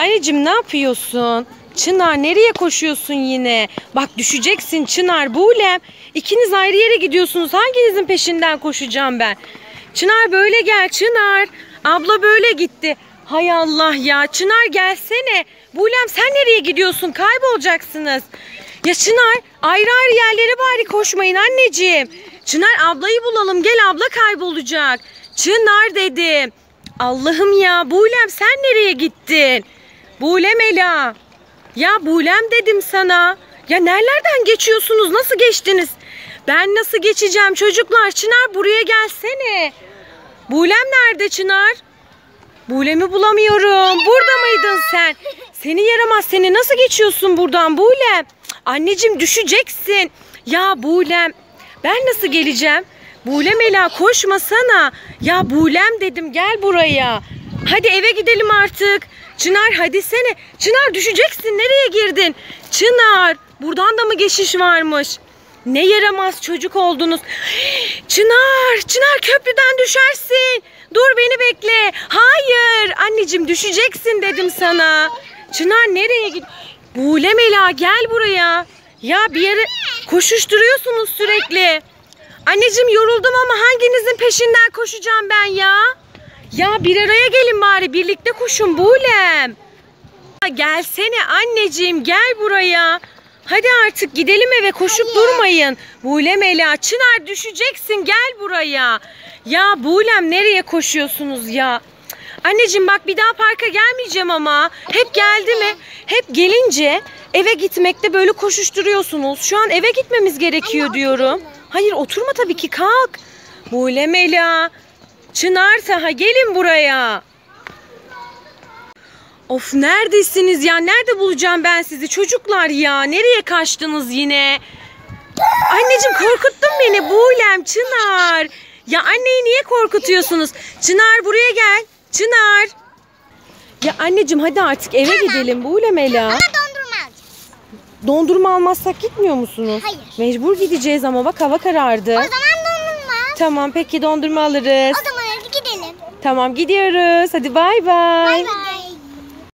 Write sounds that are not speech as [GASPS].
Anneciğim ne yapıyorsun? Çınar nereye koşuyorsun yine? Bak düşeceksin Çınar Buğlem. İkiniz ayrı yere gidiyorsunuz. Hanginizin peşinden koşacağım ben? Çınar böyle gel Çınar. Abla böyle gitti. Hay Allah ya. Çınar gelsene. Buğlem sen nereye gidiyorsun? Kaybolacaksınız. Ya Çınar ayrı ayrı yerlere bari koşmayın anneciğim. Çınar ablayı bulalım. Gel abla kaybolacak. Çınar dedim. Allah'ım ya. Buğlem sen nereye gittin? Buğlem Ela. Ya Buğlem dedim sana. Ya nerelerden geçiyorsunuz? Nasıl geçtiniz? Ben nasıl geçeceğim çocuklar? Çınar buraya gelsene. Buğlem nerede Çınar? Buğlem'i bulamıyorum. Burada mıydın sen? Seni yaramaz seni nasıl geçiyorsun buradan Buğlem? Anneciğim düşeceksin. Ya Buğlem ben nasıl geleceğim? Buğlem Ela koşmasana. Ya Buğlem dedim gel buraya. Hadi eve gidelim artık. Çınar hadi sene. Çınar düşeceksin. Nereye girdin? Çınar buradan da mı geçiş varmış? Ne yaramaz çocuk oldunuz. [GASPS] Çınar, Çınar köprüden düşersin. Dur beni bekle. Hayır, anneciğim düşeceksin dedim sana. Çınar nereye git? Buğlem Ela gel buraya. Ya bir yere koşuşturuyorsunuz sürekli. Anneciğim yoruldum ama hanginizin peşinden koşacağım ben ya? Ya bir araya gelin bari birlikte koşun Buğlem. Ya Gelsene anneciğim gel buraya. Hadi artık gidelim eve koşup durmayın. Buğlem Ela Çınar düşeceksin gel buraya. Ya Buğlem nereye koşuyorsunuz ya? Anneciğim bak bir daha parka gelmeyeceğim ama. Hep geldi mi? Hep gelince eve gitmekte böyle koşuşturuyorsunuz. Şu an eve gitmemiz gerekiyor diyorum. Hayır oturma tabii ki kalk. Buğlem Ela. Çınar Saha gelin buraya. Of neredesiniz ya? Nerede bulacağım ben sizi çocuklar ya? Nereye kaçtınız yine? Anneciğim korkuttun beni Buğlem Çınar. Ya anneyi niye korkutuyorsunuz? Çınar buraya gel. Çınar. Ya anneciğim hadi artık eve gidelim Buğlem Ela. Ama dondurma alacağız. Dondurma almazsak gitmiyor musunuz? Hayır. Mecbur gideceğiz ama bak hava karardı. O zaman dondurma. Tamam peki dondurma alırız. O. Tamam gidiyoruz. Hadi bay bay. Bay bay.